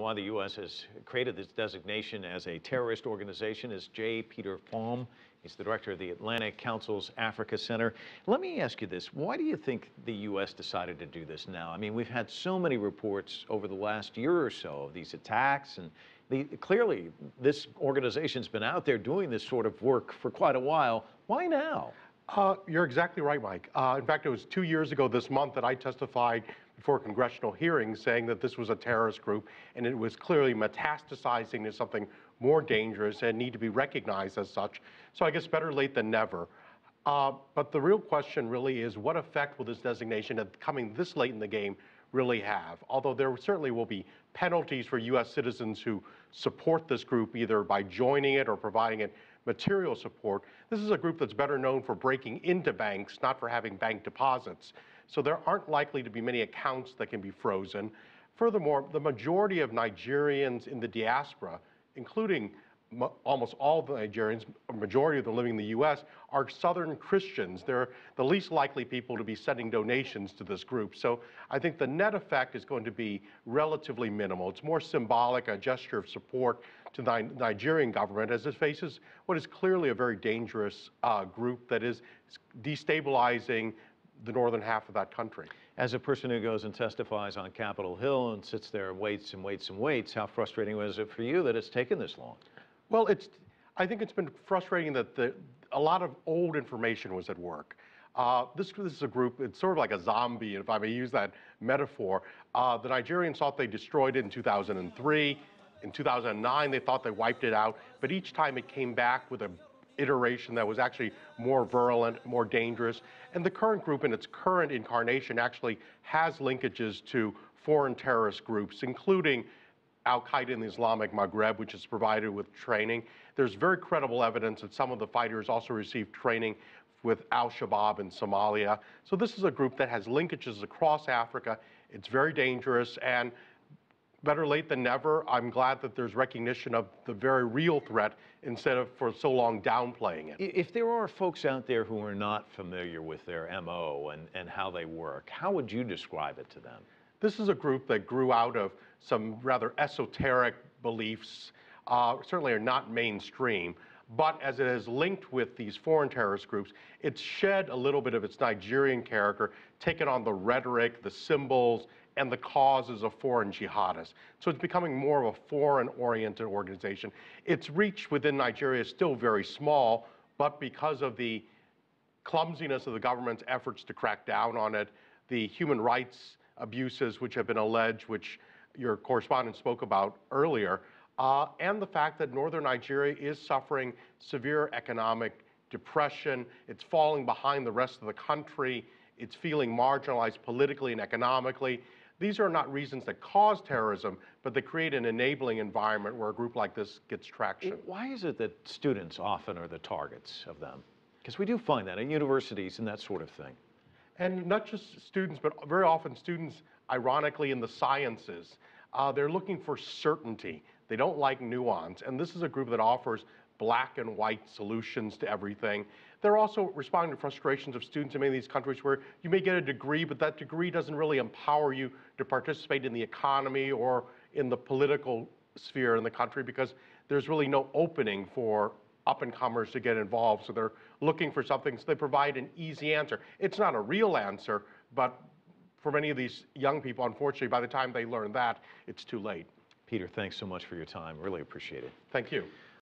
Why the U.S. has created this designation as a terrorist organization is J. Peter Pham. He's the director of the Atlantic Council's Africa Center. Let me ask you this. Why do you think the U.S. decided to do this now? I mean, we've had so many reports over the last year or so of these attacks, and the, clearly this organization's been out there doing this sort of work for quite a while. Why now? Uh, you're exactly right, Mike. Uh, in fact, it was two years ago this month that I testified before congressional hearings saying that this was a terrorist group and it was clearly metastasizing to something more dangerous and need to be recognized as such. So I guess better late than never. Uh, but the real question really is what effect will this designation coming this late in the game really have? Although there certainly will be penalties for U.S. citizens who support this group either by joining it or providing it material support. This is a group that's better known for breaking into banks, not for having bank deposits. So there aren't likely to be many accounts that can be frozen. Furthermore, the majority of Nigerians in the diaspora, including almost all the Nigerians, a majority of them living in the U.S., are Southern Christians. They're the least likely people to be sending donations to this group. So I think the net effect is going to be relatively minimal. It's more symbolic, a gesture of support to the Nigerian government as it faces what is clearly a very dangerous uh, group that is destabilizing the northern half of that country. As a person who goes and testifies on Capitol Hill and sits there and waits and waits and waits, how frustrating was it for you that it's taken this long? Well, it's, I think it's been frustrating that the, a lot of old information was at work. Uh, this, this, is a group, it's sort of like a zombie, if I may use that metaphor. Uh, the Nigerians thought they destroyed it in 2003. In 2009, they thought they wiped it out, but each time it came back with a iteration that was actually more virulent, more dangerous. And the current group in its current incarnation actually has linkages to foreign terrorist groups, including Al Qaeda in the Islamic Maghreb, which is provided with training. There's very credible evidence that some of the fighters also received training with Al Shabaab in Somalia. So this is a group that has linkages across Africa. It's very dangerous and better late than never. I'm glad that there's recognition of the very real threat instead of for so long downplaying it. If there are folks out there who are not familiar with their MO and, and how they work, how would you describe it to them? This is a group that grew out of some rather esoteric beliefs, uh, certainly are not mainstream, but as it is linked with these foreign terrorist groups, it's shed a little bit of its Nigerian character, taken on the rhetoric, the symbols, and the causes of foreign jihadists. So it's becoming more of a foreign-oriented organization. Its reach within Nigeria is still very small, but because of the clumsiness of the government's efforts to crack down on it, the human rights abuses which have been alleged, which your correspondent spoke about earlier, uh, and the fact that northern Nigeria is suffering severe economic depression. It's falling behind the rest of the country. It's feeling marginalized politically and economically. These are not reasons that cause terrorism, but they create an enabling environment where a group like this gets traction. Why is it that students often are the targets of them? Because we do find that at universities and that sort of thing. And not just students, but very often students, ironically, in the sciences, uh, they're looking for certainty. They don't like nuance. And this is a group that offers black and white solutions to everything. They're also responding to frustrations of students in many of these countries where you may get a degree, but that degree doesn't really empower you to participate in the economy or in the political sphere in the country because there's really no opening for up and comers to get involved. So they're looking for something, so they provide an easy answer. It's not a real answer, but for many of these young people, unfortunately, by the time they learn that, it's too late. Peter, thanks so much for your time. Really appreciate it. Thank you.